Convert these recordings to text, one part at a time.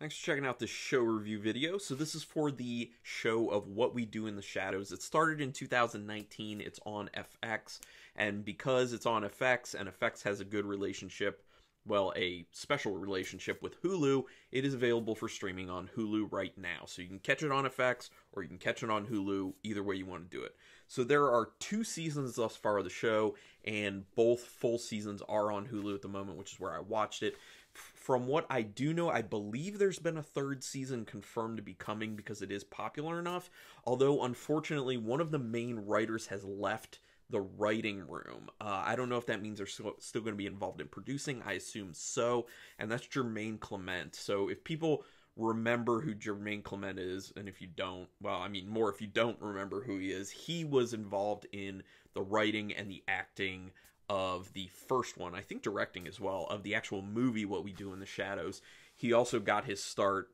Thanks for checking out this show review video. So this is for the show of What We Do in the Shadows. It started in 2019. It's on FX. And because it's on FX and FX has a good relationship, well, a special relationship with Hulu, it is available for streaming on Hulu right now. So you can catch it on FX or you can catch it on Hulu, either way you want to do it. So there are two seasons thus far of the show, and both full seasons are on Hulu at the moment, which is where I watched it from what I do know, I believe there's been a third season confirmed to be coming because it is popular enough. Although, unfortunately, one of the main writers has left the writing room. Uh, I don't know if that means they're still, still going to be involved in producing. I assume so. And that's Jermaine Clement. So if people remember who Jermaine Clement is, and if you don't, well, I mean, more if you don't remember who he is, he was involved in the writing and the acting of the first one, I think directing as well, of the actual movie What We Do in the Shadows. He also got his start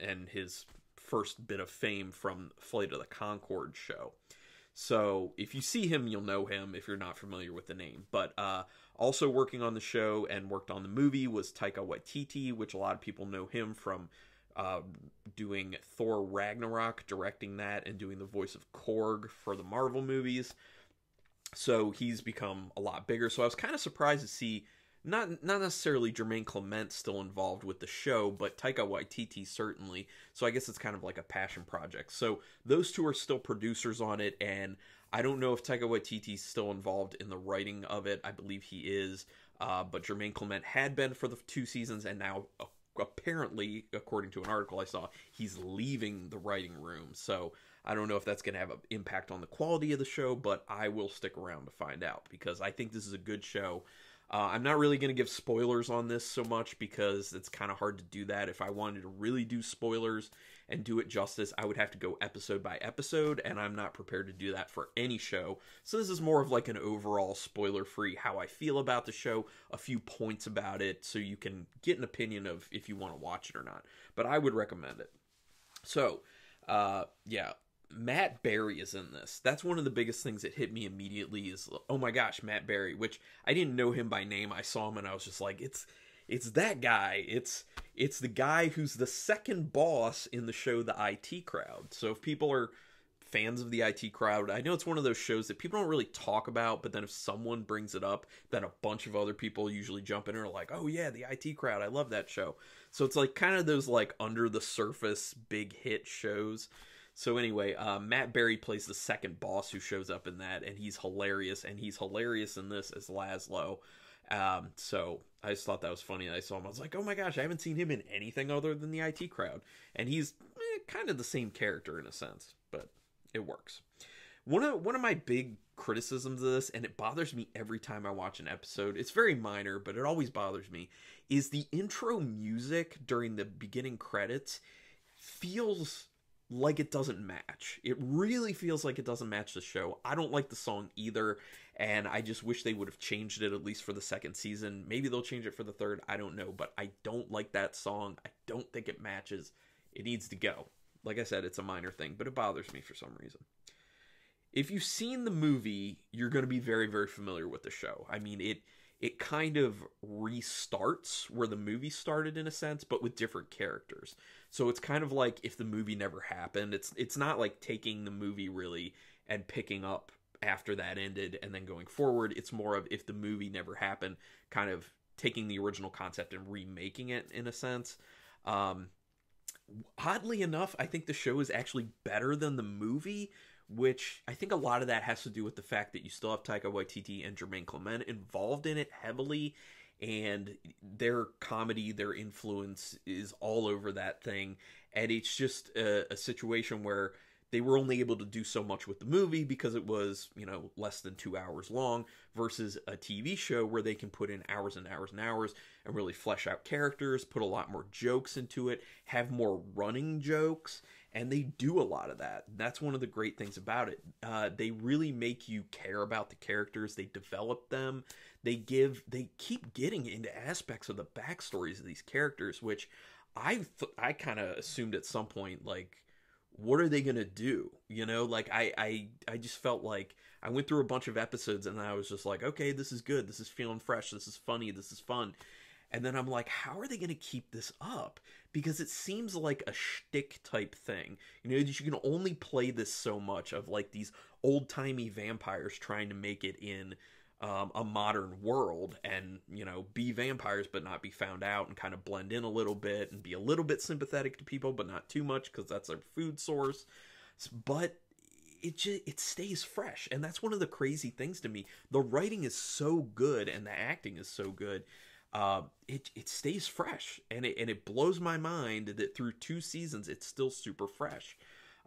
and his first bit of fame from Flight of the Concord show. So if you see him, you'll know him if you're not familiar with the name. But uh, also working on the show and worked on the movie was Taika Waititi, which a lot of people know him from uh, doing Thor Ragnarok, directing that, and doing the voice of Korg for the Marvel movies so he's become a lot bigger. So I was kind of surprised to see not not necessarily Jermaine Clement still involved with the show, but Taika Waititi certainly. So I guess it's kind of like a passion project. So those two are still producers on it, and I don't know if Taika Waititi's still involved in the writing of it. I believe he is, uh, but Jermaine Clement had been for the two seasons, and now uh, apparently, according to an article I saw, he's leaving the writing room. So I don't know if that's going to have an impact on the quality of the show, but I will stick around to find out because I think this is a good show. Uh, I'm not really going to give spoilers on this so much because it's kind of hard to do that. If I wanted to really do spoilers and do it justice, I would have to go episode by episode, and I'm not prepared to do that for any show. So this is more of like an overall spoiler free how I feel about the show, a few points about it, so you can get an opinion of if you want to watch it or not. But I would recommend it. So, uh, yeah, Matt Berry is in this. That's one of the biggest things that hit me immediately is oh my gosh, Matt Berry, which I didn't know him by name. I saw him and I was just like it's it's that guy. It's it's the guy who's the second boss in the show The IT Crowd. So if people are fans of the IT Crowd, I know it's one of those shows that people don't really talk about, but then if someone brings it up, then a bunch of other people usually jump in and are like, "Oh yeah, the IT Crowd. I love that show." So it's like kind of those like under the surface big hit shows so anyway, uh, Matt Berry plays the second boss who shows up in that, and he's hilarious, and he's hilarious in this as Laszlo. Um, so I just thought that was funny. I saw him. I was like, oh my gosh, I haven't seen him in anything other than the IT crowd, and he's eh, kind of the same character in a sense, but it works. One of one of my big criticisms of this, and it bothers me every time I watch an episode. It's very minor, but it always bothers me. Is the intro music during the beginning credits feels like it doesn't match. It really feels like it doesn't match the show. I don't like the song either, and I just wish they would have changed it at least for the second season. Maybe they'll change it for the third. I don't know, but I don't like that song. I don't think it matches. It needs to go. Like I said, it's a minor thing, but it bothers me for some reason. If you've seen the movie, you're going to be very, very familiar with the show. I mean, it it kind of restarts where the movie started in a sense, but with different characters. So it's kind of like if the movie never happened. It's it's not like taking the movie really and picking up after that ended and then going forward. It's more of if the movie never happened, kind of taking the original concept and remaking it in a sense. Um, oddly enough, I think the show is actually better than the movie which I think a lot of that has to do with the fact that you still have Taika Waititi and Jermaine Clement involved in it heavily, and their comedy, their influence is all over that thing, and it's just a, a situation where they were only able to do so much with the movie because it was, you know, less than two hours long versus a TV show where they can put in hours and hours and hours and really flesh out characters, put a lot more jokes into it, have more running jokes, and they do a lot of that. That's one of the great things about it. Uh, they really make you care about the characters. They develop them. They give. They keep getting into aspects of the backstories of these characters, which I th- I kind of assumed at some point like. What are they gonna do? You know, like I, I, I just felt like I went through a bunch of episodes and I was just like, okay, this is good. This is feeling fresh. This is funny. This is fun And then I'm like, how are they going to keep this up? Because it seems like a shtick type thing. You know, you can only play this so much of like these old timey vampires trying to make it in um, a modern world and, you know, be vampires but not be found out and kind of blend in a little bit and be a little bit sympathetic to people but not too much because that's their food source. But it just it stays fresh and that's one of the crazy things to me the writing is so good and the acting is so good uh, it it stays fresh and it and it blows my mind that through two seasons it's still super fresh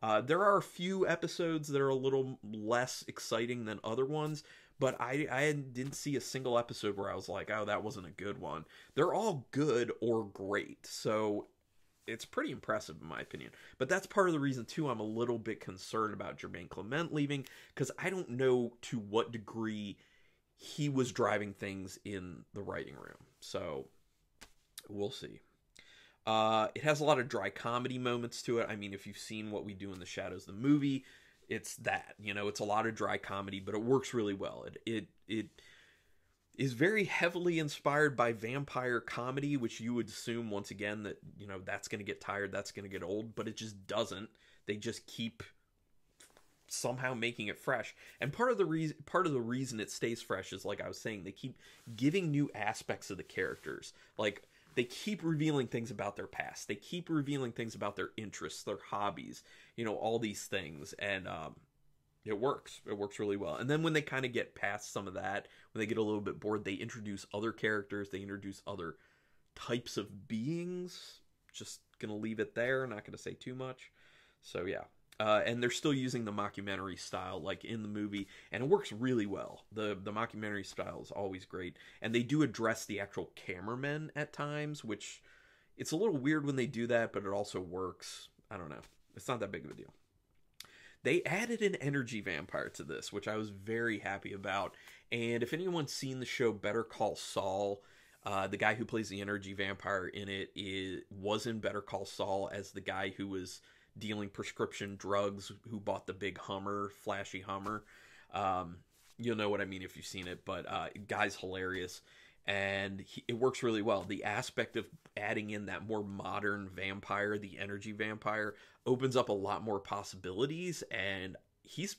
uh, there are a few episodes that are a little less exciting than other ones but I, I didn't see a single episode where I was like, oh, that wasn't a good one. They're all good or great. So it's pretty impressive in my opinion. But that's part of the reason too I'm a little bit concerned about Jermaine Clement leaving because I don't know to what degree he was driving things in the writing room. So we'll see. Uh, it has a lot of dry comedy moments to it. I mean, if you've seen what we do in the shadows, the movie, it's that. You know, it's a lot of dry comedy, but it works really well. It it it is very heavily inspired by vampire comedy, which you would assume once again that you know that's going to get tired, that's going to get old, but it just doesn't. They just keep somehow making it fresh. And part of the reason part of the reason it stays fresh is like I was saying, they keep giving new aspects of the characters. Like they keep revealing things about their past. They keep revealing things about their interests, their hobbies, you know, all these things. And um it works. It works really well. And then when they kind of get past some of that, when they get a little bit bored, they introduce other characters, they introduce other types of beings. Just gonna leave it there, not gonna say too much. So yeah. Uh, and they're still using the mockumentary style like in the movie and it works really well. The the mockumentary style is always great. And they do address the actual cameramen at times which it's a little weird when they do that but it also works. I don't know. It's not that big of a deal. They added an energy vampire to this, which I was very happy about. And if anyone's seen the show Better Call Saul, uh, the guy who plays the energy vampire in it is, was in Better Call Saul as the guy who was dealing prescription drugs, who bought the big Hummer, flashy Hummer. Um, you'll know what I mean if you've seen it, but uh, guy's hilarious and he, it works really well. The aspect of adding in that more modern vampire, the energy vampire, opens up a lot more possibilities, and he's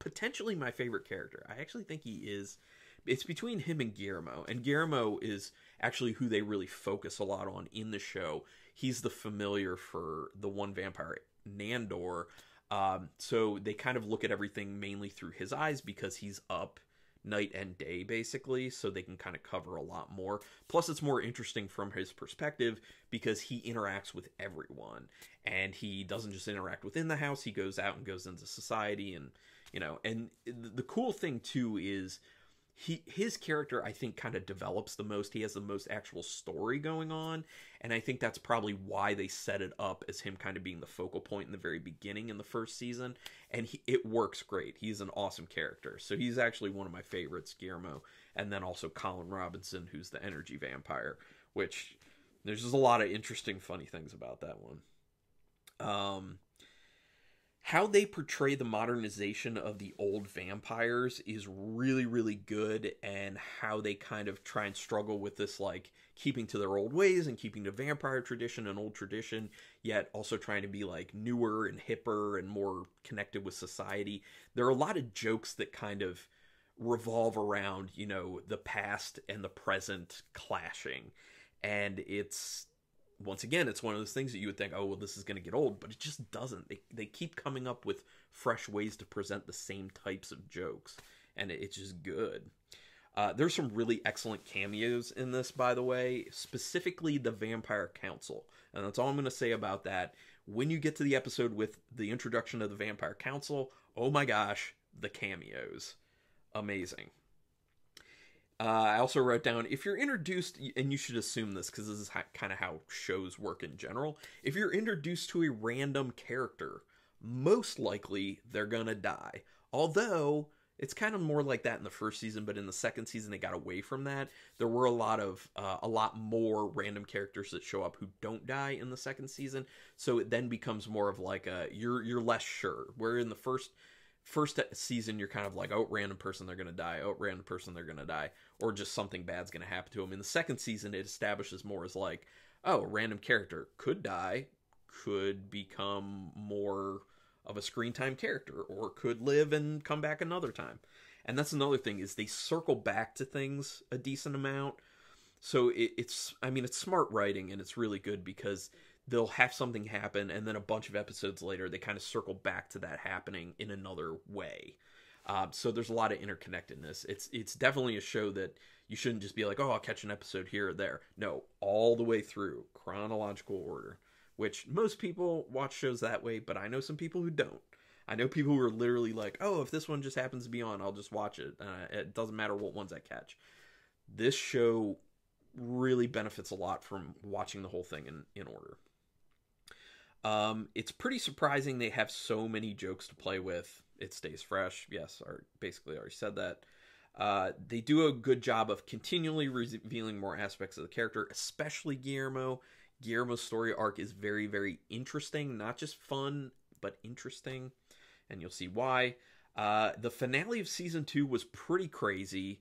potentially my favorite character. I actually think he is. It's between him and Guillermo, and Guillermo is actually who they really focus a lot on in the show. He's the familiar for the one vampire, Nandor. Um, so they kind of look at everything mainly through his eyes because he's up night and day basically so they can kind of cover a lot more plus it's more interesting from his perspective because he interacts with everyone and he doesn't just interact within the house he goes out and goes into society and you know and the cool thing too is he his character I think kind of develops the most. He has the most actual story going on, and I think that's probably why they set it up as him kind of being the focal point in the very beginning in the first season, and he, it works great. He's an awesome character, so he's actually one of my favorites, Guillermo, and then also Colin Robinson, who's the energy vampire, which there's just a lot of interesting, funny things about that one. Um, how they portray the modernization of the old vampires is really really good and how they kind of try and struggle with this like keeping to their old ways and keeping to vampire tradition and old tradition yet also trying to be like newer and hipper and more connected with society. There are a lot of jokes that kind of revolve around you know the past and the present clashing and it's once again, it's one of those things that you would think, oh, well, this is going to get old, but it just doesn't. They, they keep coming up with fresh ways to present the same types of jokes, and it, it's just good. Uh, there's some really excellent cameos in this, by the way, specifically the Vampire Council. And that's all I'm going to say about that. When you get to the episode with the introduction of the Vampire Council, oh my gosh, the cameos. Amazing. Uh, I also wrote down if you're introduced, and you should assume this because this is kind of how shows work in general. If you're introduced to a random character, most likely they're gonna die. Although it's kind of more like that in the first season, but in the second season they got away from that. There were a lot of uh, a lot more random characters that show up who don't die in the second season, so it then becomes more of like a you're you're less sure. Where in the first first season you're kind of like oh random person they're gonna die. Oh random person they're gonna die. Or just something bad's gonna happen to them in the second season it establishes more as like oh a random character could die could become more of a screen time character or could live and come back another time. And that's another thing is they circle back to things a decent amount. So it, it's i mean it's smart writing and it's really good because they'll have something happen and then a bunch of episodes later they kind of circle back to that happening in another way. Uh, so there's a lot of interconnectedness. It's it's definitely a show that you shouldn't just be like oh i'll catch an episode here or there. No all the way through chronological order which most people watch shows that way but i know some people who don't. I know people who are literally like oh if this one just happens to be on i'll just watch it. Uh, it doesn't matter what ones i catch. This show really benefits a lot from watching the whole thing in, in order um, it's pretty surprising they have so many jokes to play with. It stays fresh. Yes, I basically already said that. Uh, they do a good job of continually revealing more aspects of the character, especially Guillermo. Guillermo's story arc is very, very interesting. Not just fun, but interesting. And you'll see why. Uh, the finale of season two was pretty crazy.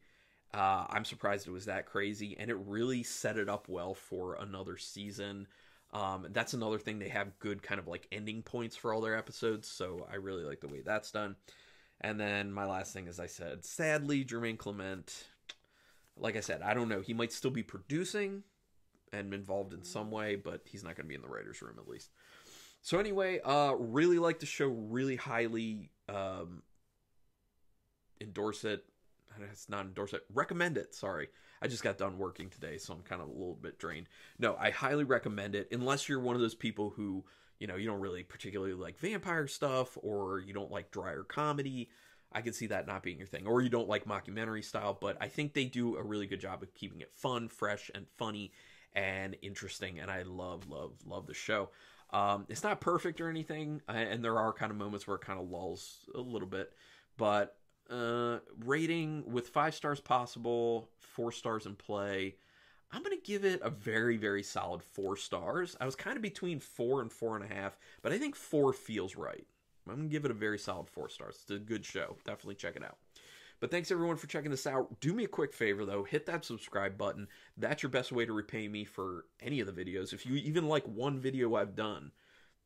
Uh, I'm surprised it was that crazy, and it really set it up well for another season. Um, that's another thing they have good kind of like ending points for all their episodes, so I really like the way that's done. And then my last thing, as I said, sadly, Jermaine Clement, like I said, I don't know. He might still be producing and involved in some way, but he's not going to be in the writers' room at least. So anyway, uh, really like the show, really highly um, endorse it. It's not endorse it, recommend it. Sorry, I just got done working today, so I'm kind of a little bit drained. No, I highly recommend it unless you're one of those people who, you know, you don't really particularly like vampire stuff or you don't like drier comedy. I can see that not being your thing, or you don't like mockumentary style, but I think they do a really good job of keeping it fun, fresh, and funny and interesting. And I love, love, love the show. Um, it's not perfect or anything, and there are kind of moments where it kind of lulls a little bit, but rating with five stars possible, four stars in play. I'm going to give it a very, very solid four stars. I was kind of between four and four and a half, but I think four feels right. I'm going to give it a very solid four stars. It's a good show. Definitely check it out. But thanks everyone for checking this out. Do me a quick favor though, hit that subscribe button. That's your best way to repay me for any of the videos. If you even like one video I've done,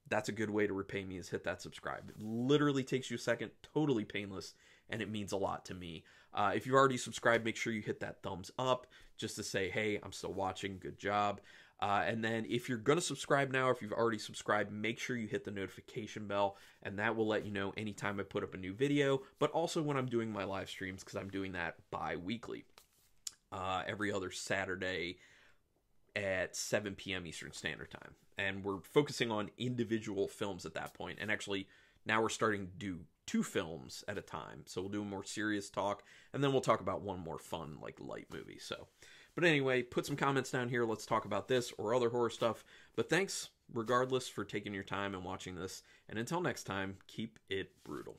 that's a good way to repay me is hit that subscribe. It literally takes you a second, totally painless, and it means a lot to me. Uh, if you've already subscribed, make sure you hit that thumbs up just to say, hey, I'm still watching, good job. Uh, and then if you're going to subscribe now, if you've already subscribed, make sure you hit the notification bell, and that will let you know anytime I put up a new video, but also when I'm doing my live streams, because I'm doing that bi weekly. Uh, every other Saturday at 7 p.m. Eastern Standard Time. And we're focusing on individual films at that point. And actually, now we're starting to do two films at a time. So we'll do a more serious talk, and then we'll talk about one more fun, like light movie. So, but anyway, put some comments down here. Let's talk about this or other horror stuff. But thanks, regardless, for taking your time and watching this. And until next time, keep it brutal.